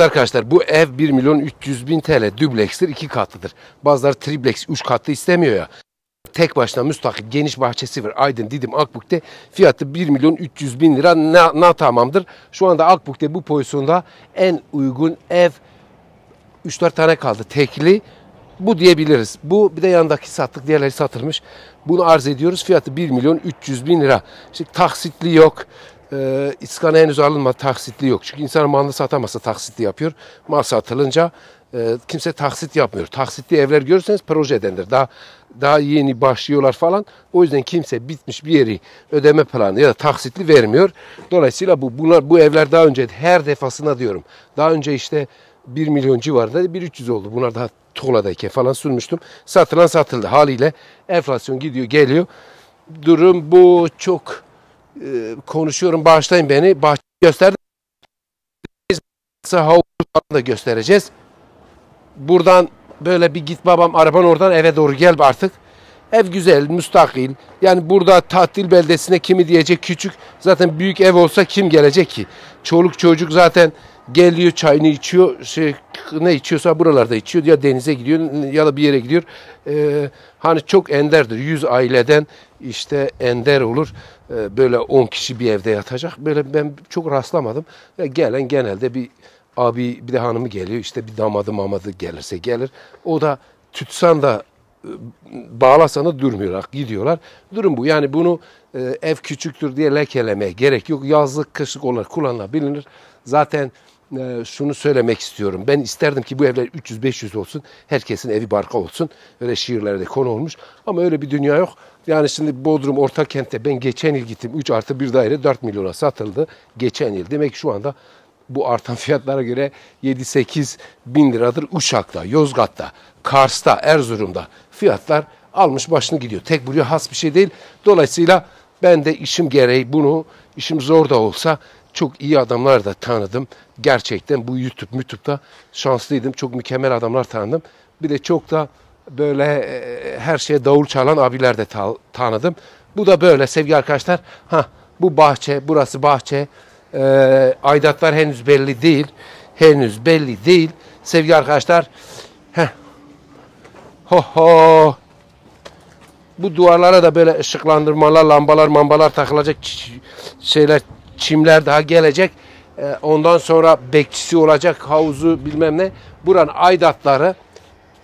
Arkadaşlar bu ev 1 milyon 300 bin TL düblekstir iki katlıdır. Bazıları triplex 3 katlı istemiyor ya. Tek başına müstakil geniş bahçesi var. Aydın Didim Akbuk'te fiyatı 1 milyon 300 bin lira na, na tamamdır. Şu anda Akbuk'te bu pozisyonda en uygun ev 3-4 tane kaldı tekli. Bu diyebiliriz. Bu bir de yandaki sattık diğerleri satılmış. Bunu arz ediyoruz. Fiyatı 1 milyon 300 bin lira. Şimdi taksitli yok. Ee, iskana henüz alınmadı taksitli yok. Çünkü insan malını satamazsa taksitli yapıyor. Mal satılınca e, kimse taksit yapmıyor. Taksitli evler görürseniz projedendir. Daha daha yeni başlıyorlar falan. O yüzden kimse bitmiş bir yeri ödeme planı ya da taksitli vermiyor. Dolayısıyla bu bunlar bu evler daha önce her defasında diyorum. Daha önce işte 1 milyon civarında 1 300 oldu. Bunlar daha tuğladayken falan sunmuştum. Satılan satıldı. Haliyle enflasyon gidiyor geliyor. Durum bu çok e, konuşuyorum bağışlayın beni. Bahçe gösterdim. Havuz da göstereceğiz. Buradan böyle bir git babam araban oradan eve doğru gel artık. Ev güzel, müstakil. Yani burada tatil beldesine kimi diyecek küçük. Zaten büyük ev olsa kim gelecek ki? Çoluk çocuk zaten geliyor çayını içiyor. Şey, ne içiyorsa buralarda içiyor. Ya denize gidiyor ya da bir yere gidiyor. Ee, hani çok enderdir. Yüz aileden işte ender olur. Ee, böyle on kişi bir evde yatacak. Böyle ben çok rastlamadım. Ya gelen genelde bir abi bir de hanımı geliyor. İşte bir damadı mamadı gelirse gelir. O da tutsan da bağlasan da durmuyorlar, gidiyorlar. Durum bu. Yani bunu e, ev küçüktür diye lekelemeye gerek yok. Yazlık, kışlık olarak kullanılabilir. Zaten e, şunu söylemek istiyorum. Ben isterdim ki bu evler 300-500 olsun. Herkesin evi barka olsun. Öyle şiirlerde konu olmuş. Ama öyle bir dünya yok. Yani şimdi Bodrum Orta Kent'te ben geçen yıl gittim. 3 artı bir daire 4 milyona satıldı. Geçen yıl. Demek ki şu anda bu artan fiyatlara göre 7-8 bin liradır Uşak'ta, Yozgat'ta, Kars'ta, Erzurum'da fiyatlar almış başını gidiyor. Tek buraya has bir şey değil. Dolayısıyla ben de işim gereği bunu, işim zor da olsa çok iyi adamlar da tanıdım. Gerçekten bu YouTube, YouTube'da şanslıydım. Çok mükemmel adamlar tanıdım. Bir de çok da böyle e, her şeye davul çalan abiler de ta tanıdım. Bu da böyle sevgili arkadaşlar. Ha bu bahçe, burası bahçe. E, aidatlar henüz belli değil. Henüz belli değil. Sevgili arkadaşlar. Heh. Ho ho. Bu duvarlara da böyle ışıklandırmalar, lambalar, mambalar takılacak şeyler, çimler daha gelecek. E, ondan sonra bekçisi olacak, havuzu bilmem ne. Buranın aidatları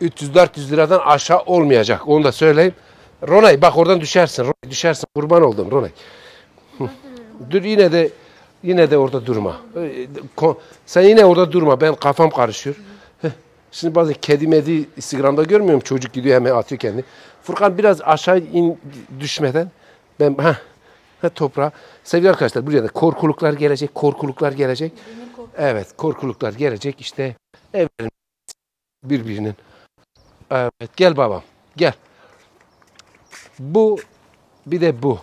300-400 liradan aşağı olmayacak. Onu da söyleyeyim. Ronay bak oradan düşersin. Ronay, düşersin. Kurban oldum Ronay. Dur yine de yine de orada durma. Sen yine orada durma. Ben kafam karışıyor. Şimdi bazı kedi medi Instagram'da görmüyorum. Çocuk gidiyor hemen atıyor kendini. Furkan biraz aşağı in düşmeden ben ha, ha toprağa. Sevgili arkadaşlar buraya da korkuluklar gelecek. Korkuluklar gelecek. Evet korkuluklar gelecek. İşte evlerin birbirinin. Evet gel babam. Gel. Bu bir de bu.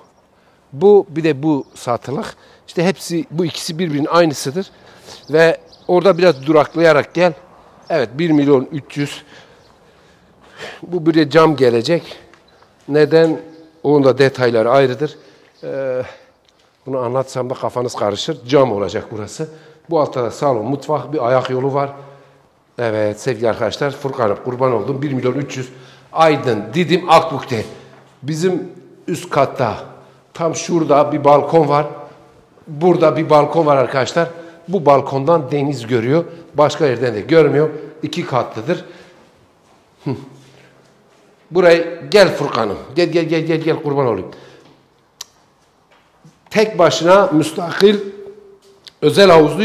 Bu bir de bu satılık. İşte hepsi bu ikisi birbirinin aynısıdır. Ve orada biraz duraklayarak gel. Evet 1 milyon 300. Bu de cam gelecek. Neden? Onun da detayları ayrıdır. Ee, bunu anlatsam da kafanız karışır. Cam olacak burası. Bu altta da salon, mutfak, bir ayak yolu var. Evet sevgili arkadaşlar Furkan'ım kurban oldum. 1 milyon 300 Aydın, Didim, Akbuk'te. Bizim üst katta tam şurada bir balkon var. Burada bir balkon var arkadaşlar. Bu balkondan deniz görüyor. Başka yerden de görmüyor. İki katlıdır. Burayı gel Furkan'ım. Gel gel gel gel gel kurban olayım. Tek başına müstakil özel havuzlu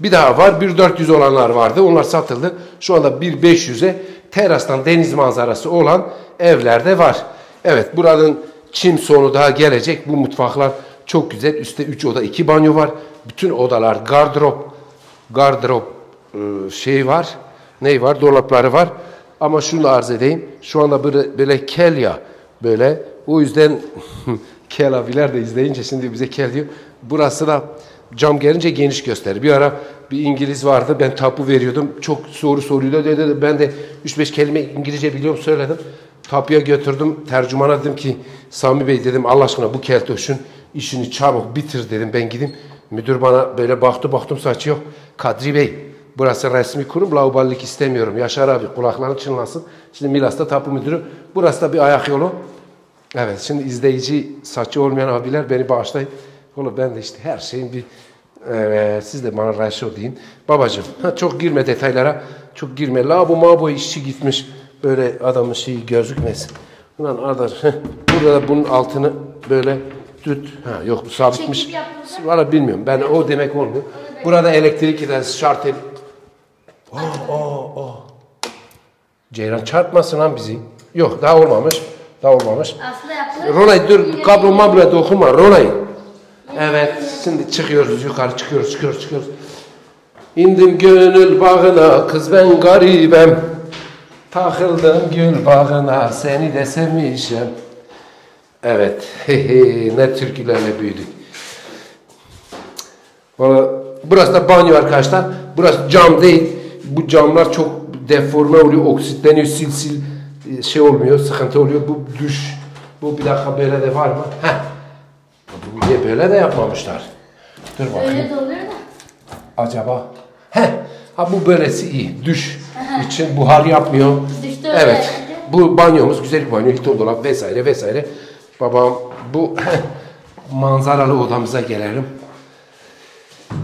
bir daha var. 1.400 olanlar vardı. Onlar satıldı. Şu anda 1.500'e terastan deniz manzarası olan evlerde var. Evet buranın çim sonu daha gelecek. Bu mutfaklar çok güzel. Üstte 3 oda 2 banyo var. Bütün odalar gardırop gardırop e, şey var. Ney var? Dolapları var. Ama şunu arz edeyim. Şu anda böyle, böyle kel ya böyle. O yüzden kel abiler de izleyince şimdi bize kel diyor. Burası da cam gelince geniş gösterir. Bir ara bir İngiliz vardı. Ben tapu veriyordum. Çok soru soruyordu. Dedi, ben de 3-5 kelime İngilizce biliyorum söyledim. Tapuya götürdüm. Tercümana dedim ki Sami Bey dedim Allah aşkına bu keltoşun işini çabuk bitir dedim. Ben gideyim. Müdür bana böyle baktı baktım saçı yok. Kadri Bey Burası resmi kurum. Lauballik istemiyorum. Yaşar abi kulakların çınlasın. Şimdi Milas'ta tapu müdürü. Burası da bir ayak yolu. Evet şimdi izleyici saçı olmayan abiler beni bağışlayın. Oğlum ben de işte her şeyin bir Evet, siz de bana reşo deyin. Babacığım ha, çok girme detaylara. Çok girme. La bu mabo işçi gitmiş. Böyle adamın şeyi gözükmesin. Ulan Ardar heh, burada da bunun altını böyle tut. Ha, yok bu sabitmiş. Valla bilmiyorum. Ben o demek olmuyor. Burada elektrik gider şart el. Oh, oh, oh. Ceyran çarpmasın lan bizi. Yok daha olmamış. Daha olmamış. Ronay dur kablo mablo dokunma Ronay. Evet şimdi çıkıyoruz yukarı çıkıyoruz çıkıyoruz çıkıyoruz. İndim gönül bağına kız ben garibem. Takıldım gül bağına seni de sevmişim. Evet ne türkülerle büyüdük. Burası da banyo arkadaşlar. Burası cam değil. Bu camlar çok deforme oluyor, oksitleniyor, sil sil e, şey olmuyor, sıkıntı oluyor. Bu düş. Bu bir dakika böyle de var mı? Heh. Bu niye böyle de yapmamışlar? Dur bakayım. Öyle de oluyor da. Acaba? Heh. Ha bu böylesi iyi. Düş. için buhar yapmıyor. Düştü öyle. Evet. Bu banyomuz güzel bir banyo. Hilton dolap vesaire vesaire. Babam bu manzaralı odamıza gelelim.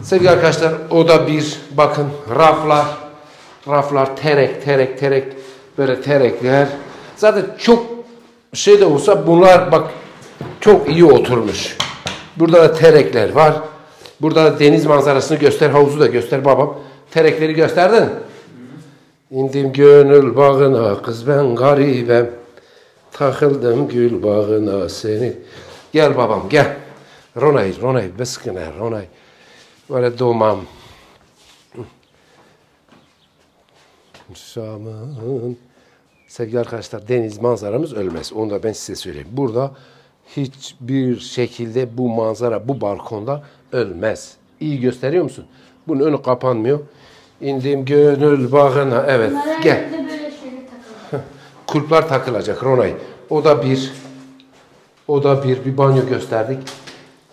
Sevgili arkadaşlar oda bir bakın raflar raflar terek terek terek böyle terekler zaten çok şey de olsa bunlar bak çok iyi oturmuş. Burada da terekler var. Burada da deniz manzarasını göster, havuzu da göster babam. Terekleri gösterdin. İndim gönül bağına kız ben garibem. Takıldım gül bağına seni. Gel babam gel. Ronay, Ronay, beskine Ronay. Böyle doğmam. Şam'ın. Sevgili arkadaşlar deniz manzaramız ölmez. Onu da ben size söyleyeyim. Burada hiçbir şekilde bu manzara bu balkonda ölmez. İyi gösteriyor musun? Bunun önü kapanmıyor. İndim gönül bağına. Evet Bunlara gel. Kulplar takılacak Ronay. O da bir. O da bir. Bir banyo gösterdik.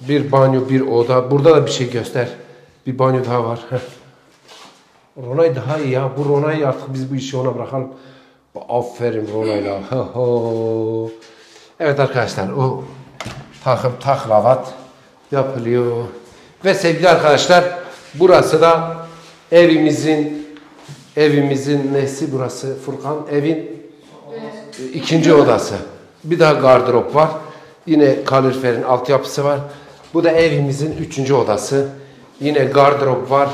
Bir banyo, bir oda. Burada da bir şey göster. Bir banyo daha var. Ronay daha iyi ya. Bu Ronay artık biz bu işi ona bırakalım. Aferin Ronay'la. Evet arkadaşlar o takım taklavat yapılıyor. Ve sevgili arkadaşlar burası da evimizin evimizin nesi burası Furkan? Evin ikinci odası. Bir daha gardırop var. Yine kaloriferin altyapısı var. Bu da evimizin üçüncü odası. Yine gardırop var.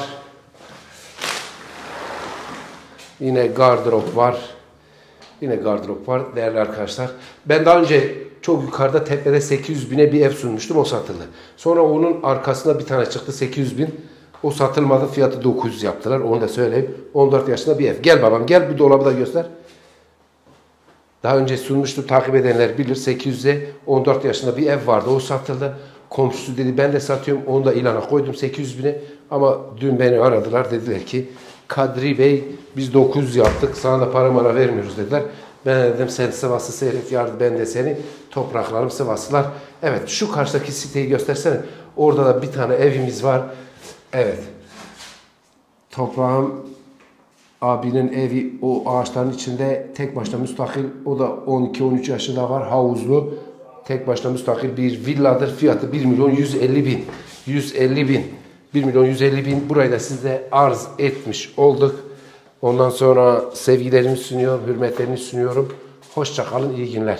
Yine gardırop var. Yine gardırop var değerli arkadaşlar. Ben daha önce çok yukarıda tepede 800 bine bir ev sunmuştum o satıldı. Sonra onun arkasına bir tane çıktı 800 bin. O satılmadı fiyatı 900 yaptılar onu da söyleyeyim. 14 yaşında bir ev. Gel babam gel bu dolabı da göster. Daha önce sunmuştu takip edenler bilir 800'e 14 yaşında bir ev vardı o satıldı. Komşusu dedi ben de satıyorum onu da ilana koydum 800 bine ama dün beni aradılar dediler ki Kadri Bey biz 900 yaptık sana da para mara vermiyoruz dediler. Ben dedim sen Sivas'ı seyret yardı ben de seni topraklarım Sivaslılar. Evet şu karşıdaki siteyi göstersene orada da bir tane evimiz var. Evet toprağım abinin evi o ağaçların içinde tek başına müstakil. O da 12-13 yaşında var. Havuzlu. Tek başına müstakil bir villadır. Fiyatı 1 milyon 150 bin. 150 bin. 1 milyon 150 bin. Burayı da size arz etmiş olduk. Ondan sonra sevgilerimi sunuyorum, hürmetlerimi sunuyorum. Hoşça kalın, iyi günler.